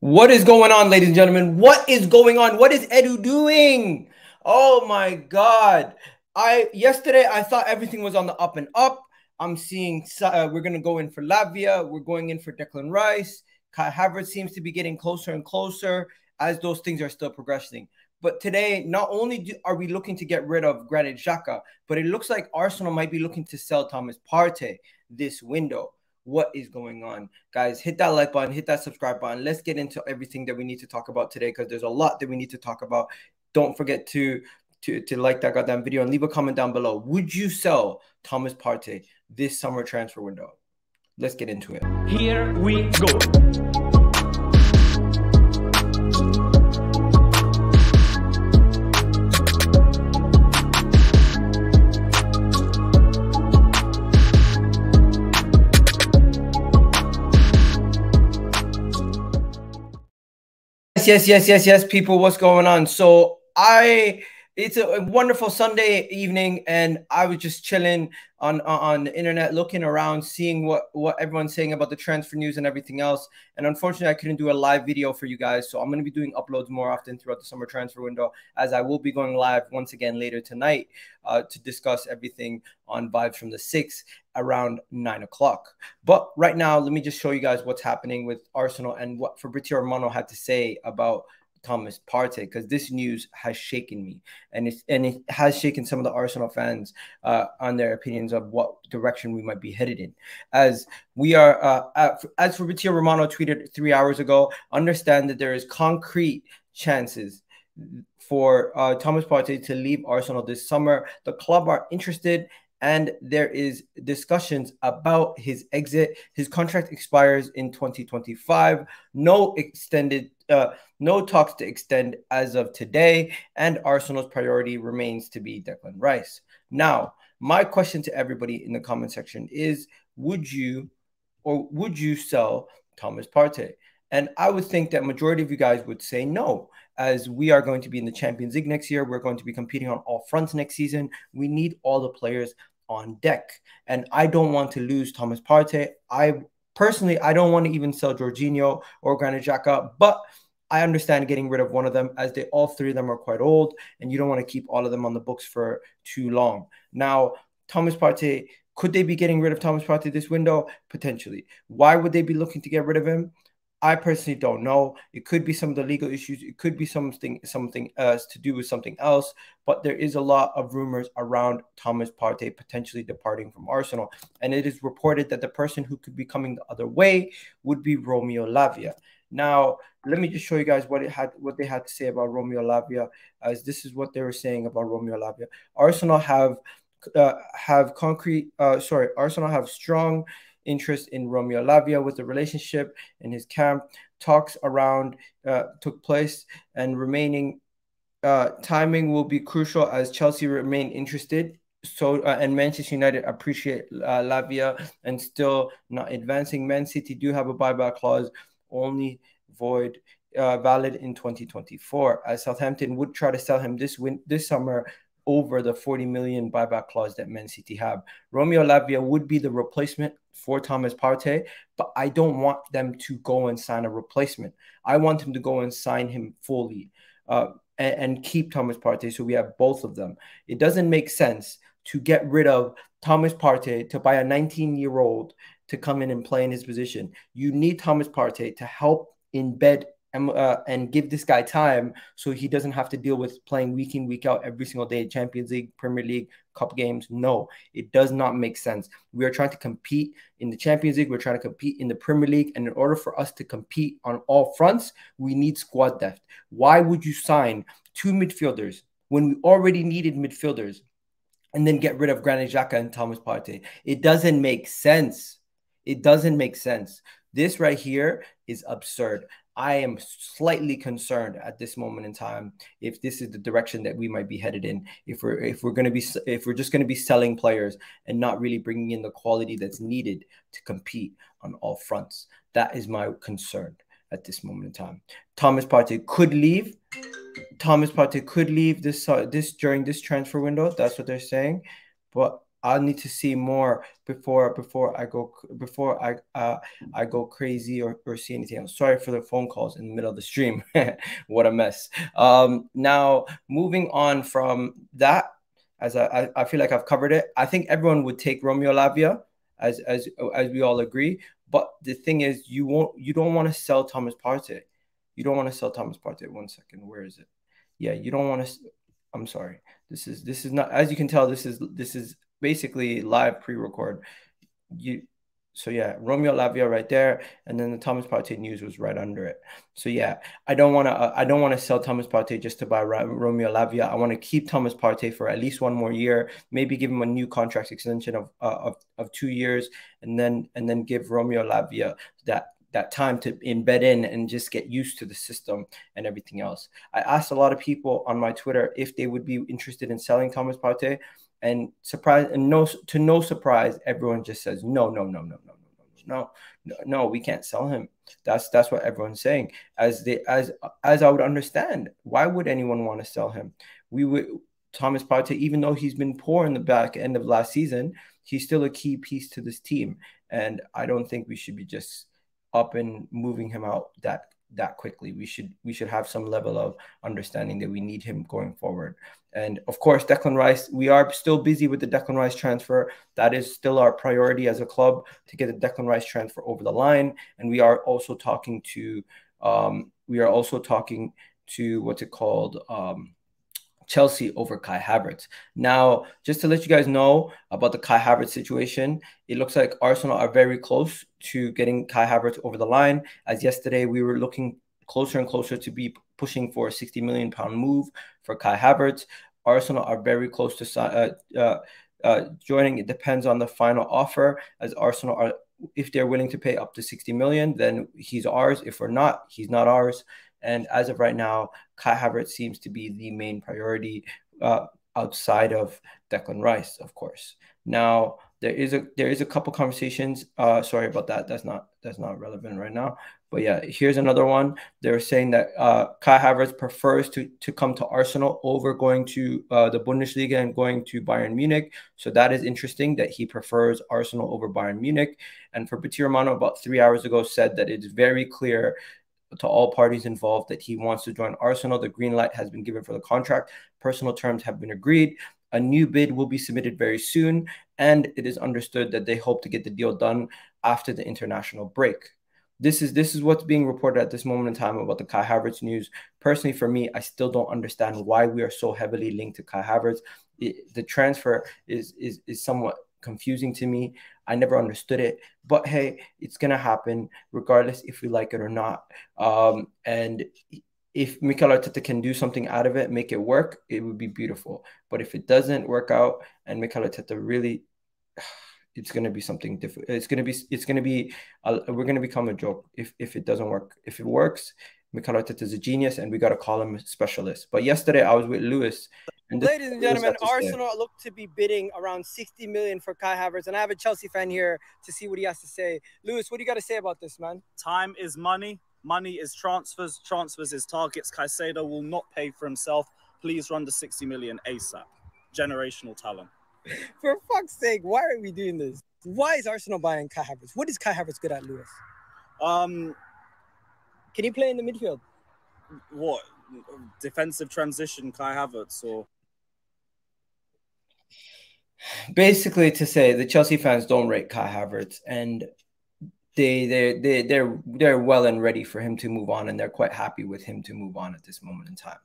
What is going on, ladies and gentlemen? What is going on? What is Edu doing? Oh my God. I yesterday I thought everything was on the up and up. I'm seeing uh, we're gonna go in for Lavia. We're going in for Declan Rice. Kai Havertz seems to be getting closer and closer as those things are still progressing. But today, not only do, are we looking to get rid of Granit Xhaka, but it looks like Arsenal might be looking to sell Thomas Partey this window. What is going on, guys? Hit that like button, hit that subscribe button. Let's get into everything that we need to talk about today because there's a lot that we need to talk about. Don't forget to to, to like that goddamn video and leave a comment down below. Would you sell Thomas Partey this summer transfer window? Let's get into it. Here we go. Yes, yes, yes, yes, people. What's going on? So I it's a wonderful Sunday evening, and I was just chilling on on the internet, looking around, seeing what what everyone's saying about the transfer news and everything else. And unfortunately, I couldn't do a live video for you guys, so I'm going to be doing uploads more often throughout the summer transfer window, as I will be going live once again later tonight uh, to discuss everything on vibes from the six around nine o'clock. But right now, let me just show you guys what's happening with Arsenal and what Fabrizio Romano had to say about Thomas Partey because this news has shaken me and it and it has shaken some of the Arsenal fans uh, on their opinions of what direction we might be headed in. As we are, uh, as Fabrizio Romano tweeted three hours ago, understand that there is concrete chances for uh, Thomas Partey to leave Arsenal this summer. The club are interested and there is discussions about his exit. His contract expires in 2025. No extended, uh, no talks to extend as of today, and Arsenal's priority remains to be Declan Rice. Now, my question to everybody in the comment section is: Would you, or would you sell Thomas Partey? And I would think that majority of you guys would say no, as we are going to be in the Champions League next year. We're going to be competing on all fronts next season. We need all the players on deck. And I don't want to lose Thomas Partey. I personally, I don't want to even sell Jorginho or Granit Xhaka, but I understand getting rid of one of them as they all three of them are quite old, and you don't want to keep all of them on the books for too long. Now, Thomas Partey, could they be getting rid of Thomas Partey this window? Potentially. Why would they be looking to get rid of him? I personally don't know. It could be some of the legal issues. It could be something something else to do with something else. But there is a lot of rumors around Thomas Partey potentially departing from Arsenal, and it is reported that the person who could be coming the other way would be Romeo Lavia. Now, let me just show you guys what it had, what they had to say about Romeo Lavia, as this is what they were saying about Romeo Lavia. Arsenal have uh, have concrete. Uh, sorry, Arsenal have strong interest in Romeo Lavia with the relationship in his camp. Talks around uh, took place, and remaining uh, timing will be crucial as Chelsea remain interested. So uh, and Manchester United appreciate uh, Lavia and still not advancing. Man City do have a buyback clause, only void uh, valid in 2024. As Southampton would try to sell him this win this summer over the 40 million buyback clause that Man City have. Romeo Lavia would be the replacement for Thomas Partey, but I don't want them to go and sign a replacement. I want them to go and sign him fully uh, and, and keep Thomas Partey so we have both of them. It doesn't make sense to get rid of Thomas Partey to buy a 19 year old to come in and play in his position. You need Thomas Partey to help embed and, uh, and give this guy time so he doesn't have to deal with playing week in week out every single day champions league premier league cup games. No it does not make sense. We are trying to compete in the champions league. We're trying to compete in the premier league. And in order for us to compete on all fronts we need squad depth. Why would you sign two midfielders when we already needed midfielders and then get rid of Granit Xhaka and Thomas Partey? It doesn't make sense. It doesn't make sense. This right here is absurd. I am slightly concerned at this moment in time if this is the direction that we might be headed in. If we're if we're going to be if we're just going to be selling players and not really bringing in the quality that's needed to compete on all fronts. That is my concern at this moment in time. Thomas Partey could leave. Thomas Partey could leave this uh, this during this transfer window. That's what they're saying, but I need to see more before before I go before I uh, I go crazy or, or see anything else. Sorry for the phone calls in the middle of the stream. what a mess. Um, now moving on from that, as I, I feel like I've covered it. I think everyone would take Romeo Lavia, as as as we all agree. But the thing is, you won't you don't want to sell Thomas Partey. You don't want to sell Thomas Partey. One second, where is it? Yeah, you don't want to. I'm sorry. This is this is not as you can tell. This is this is basically live pre-record. You so yeah, Romeo Lavia right there, and then the Thomas Partey news was right under it. So yeah, I don't want to uh, I don't want to sell Thomas Partey just to buy Romeo Lavia. I want to keep Thomas Partey for at least one more year, maybe give him a new contract extension of uh, of, of two years, and then and then give Romeo Lavia that that time to embed in and just get used to the system and everything else. I asked a lot of people on my Twitter if they would be interested in selling Thomas Partey and surprise and no to no surprise everyone just says no no no no no no no no we can't sell him. That's that's what everyone's saying. As they as as i would understand why would anyone want to sell him? We would thomas Partey, even though he's been poor in the back end of last season he's still a key piece to this team. And i don't think we should be just up and moving him out that that quickly. We should we should have some level of understanding that we need him going forward. And of course, Declan Rice, we are still busy with the Declan Rice transfer. That is still our priority as a club to get the Declan Rice transfer over the line. And we are also talking to um, we are also talking to what's it called? Um, Chelsea over Kai Havertz. Now, just to let you guys know about the Kai Havertz situation, it looks like Arsenal are very close to getting Kai Havertz over the line. As yesterday, we were looking closer and closer to be pushing for a 60 million pound move for Kai Havertz. Arsenal are very close to uh, uh, uh, joining. It depends on the final offer, as Arsenal are. If they're willing to pay up to 60 million, then he's ours. If we're not, he's not ours. And as of right now, Kai Havertz seems to be the main priority uh, outside of Declan Rice, of course. Now there is a there is a couple conversations. Uh, sorry about that. That's not that's not relevant right now. But yeah, here's another one. They're saying that uh, Kai Havertz prefers to to come to Arsenal over going to uh, the Bundesliga and going to Bayern Munich. So that is interesting that he prefers Arsenal over Bayern Munich. And Fabrizio Romano about three hours ago said that it's very clear to all parties involved that he wants to join Arsenal. The green light has been given for the contract. Personal terms have been agreed. A new bid will be submitted very soon, and it is understood that they hope to get the deal done after the international break. This is this is what's being reported at this moment in time about the Kai Havertz news. Personally, for me, I still don't understand why we are so heavily linked to Kai Havertz. It, the transfer is is is somewhat confusing to me. I never understood it, but hey, it's gonna happen regardless if we like it or not. Um, and if Mikel Arteta can do something out of it, make it work, it would be beautiful. But if it doesn't work out, and Mikel Arteta really, it's gonna be something different. It's gonna be, it's gonna be, we're gonna become a joke if if it doesn't work. If it works, Mikel Arteta is a genius, and we gotta call him a specialist. But yesterday I was with Lewis, and Ladies and gentlemen, Arsenal look to be bidding around 60 million for Kai Havertz, and I have a Chelsea fan here to see what he has to say. Lewis, what do you got to say about this, man? Time is money. Money is transfers. Transfers is targets. Caicedo will not pay for himself. Please run the 60 million ASAP. Generational talent. for fuck's sake, why are we doing this? Why is Arsenal buying Kai Havertz? What is Kai Havertz good at, Lewis? Um, can he play in the midfield? What defensive transition, Kai Havertz, or basically to say the Chelsea fans don't rate Kai Havertz and they they they they're they're well and ready for him to move on and they're quite happy with him to move on at this moment in time.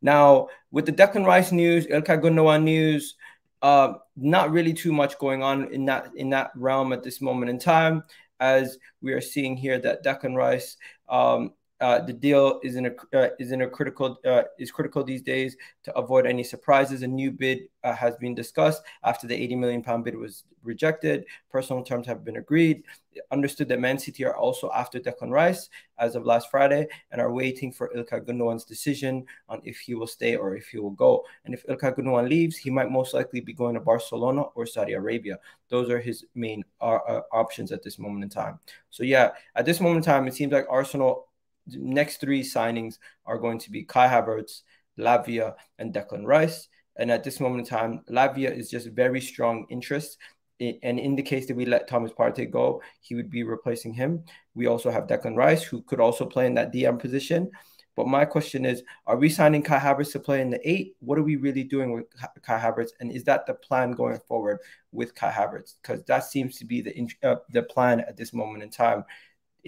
Now with the Declan Rice news, Ilkay Gundogan news, uh, not really too much going on in that in that realm at this moment in time, as we are seeing here that Declan Rice um, uh, the deal is in a uh, is in a critical uh, is critical these days to avoid any surprises. A new bid uh, has been discussed after the 80 million pound bid was rejected. Personal terms have been agreed. Understood that Man City are also after Declan Rice as of last Friday and are waiting for Ilkay Gundogan's decision on if he will stay or if he will go. And if Ilkay Gundogan leaves, he might most likely be going to Barcelona or Saudi Arabia. Those are his main uh, uh, options at this moment in time. So yeah, at this moment in time, it seems like Arsenal next three signings are going to be Kai Havertz, Lavia, and Declan Rice. And at this moment in time, Lavia is just very strong interest. And in the case that we let Thomas Partey go, he would be replacing him. We also have Declan Rice, who could also play in that DM position. But my question is, are we signing Kai Havertz to play in the eight? What are we really doing with Kai Havertz? And is that the plan going forward with Kai Havertz? Because that seems to be the uh, the plan at this moment in time.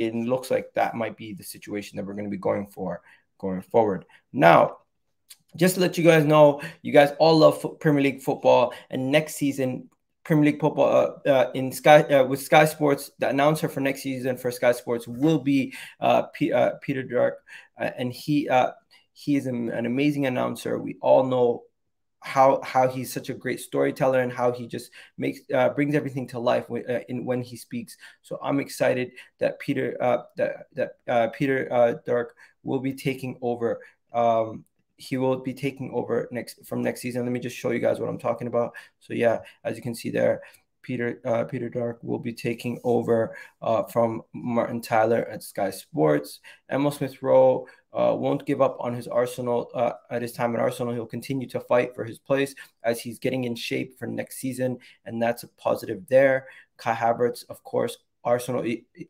It looks like that might be the situation that we're going to be going for going forward. Now, just to let you guys know, you guys all love Premier League football, and next season Premier League football uh, uh, in Sky uh, with Sky Sports. The announcer for next season for Sky Sports will be uh, P- uh, Peter Drury, uh, and he he is an, an, amazing announcer. We all know how how he's such a great storyteller and how he just makes brings everything to life when, in when he speaks. So I'm excited that Peter that that Peter Drury will be taking over um, he will be taking over next from next season. Let me just show you guys what I'm talking about. So yeah, as you can see there, Peter uh, Peter Drury will be taking over uh, from Martin Tyler at Sky Sports. Emile Smith Rowe uh, won't give up on his Arsenal uh, at his time at Arsenal. He'll continue to fight for his place as he's getting in shape for next season, and that's a positive there. Kai Havertz, of course, Arsenal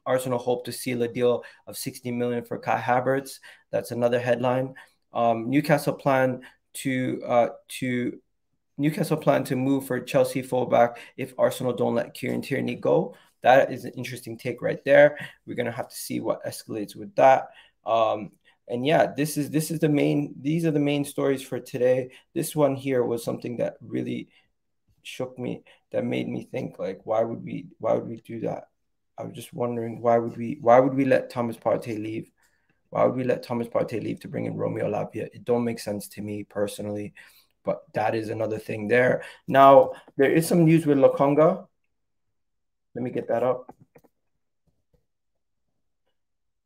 Arsenal hope to seal a deal of 60 million for Kai Havertz. That's another headline. Um, Newcastle plan to uh, to Newcastle plan to move for Chelsea fullback if Arsenal don't let Kieran Tierney go. That is an interesting take right there. We're gonna have to see what escalates with that. Um, and yeah, this is this is the main. These are the main stories for today. This one here was something that really shook me. That made me think like, why would we? Why would we do that? I was just wondering why would we? Why would we let Thomas Partey leave? Why would we let Thomas Partey leave to bring in Romeo Lavia? It don't make sense to me personally, but that is another thing there. Now, there is some news with Lokonga. Let me get that up.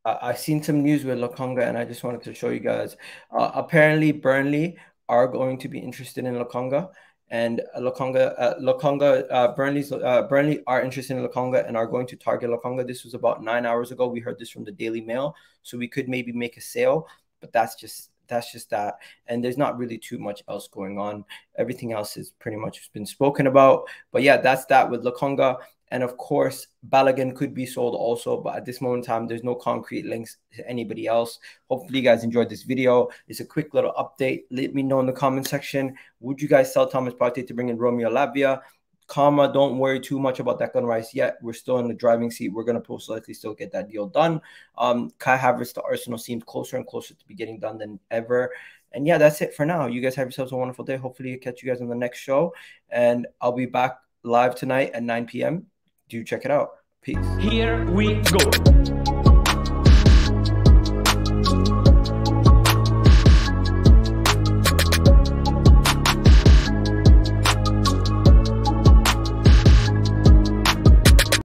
I've seen some news with Lokonga, and I just wanted to show you guys. Uh, apparently, Burnley are going to be interested in Lokonga and Lokonga, uh, Lokonga, uh, Burnley's, uh, Burnley are interested in Lokonga and are going to target Lokonga. This was about nine hours ago. We heard this from the Daily Mail, so we could maybe make a sale, but that's just that's just that. And there's not really too much else going on. Everything else is pretty much been spoken about. But yeah, that's that with Lokonga. And of course, Balogun could be sold also, but at this moment in time, there's no concrete links to anybody else. Hopefully, you guys enjoyed this video. It's a quick little update. Let me know in the comment section. Would you guys sell Thomas Partey to bring in Romeo Lavia? Comma, don't worry too much about Declan Rice yet. We're still in the driving seat. We're going to most likely still get that deal done. Um, Kai Havertz to Arsenal seems closer and closer to be getting done than ever. And yeah, that's it for now. You guys have yourselves a wonderful day. Hopefully, I'll catch you guys on the next show. And I'll be back live tonight at 9 p.m do check it out. Peace. Here we go.